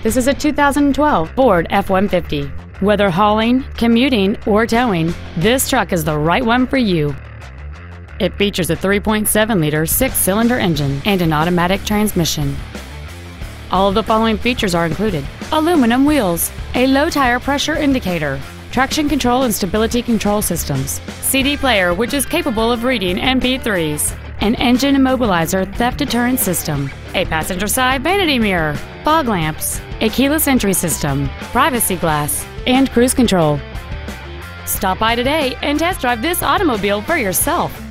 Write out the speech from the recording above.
This is a 2012 Ford F-150. Whether hauling, commuting, or towing, this truck is the right one for you. It features a 3.7-liter six-cylinder engine and an automatic transmission. All of the following features are included. Aluminum wheels, a low tire pressure indicator, traction control and stability control systems, CD player which is capable of reading MP3s, an engine immobilizer theft deterrent system, a passenger side vanity mirror, fog lamps, a keyless entry system, privacy glass, and cruise control. Stop by today and test drive this automobile for yourself.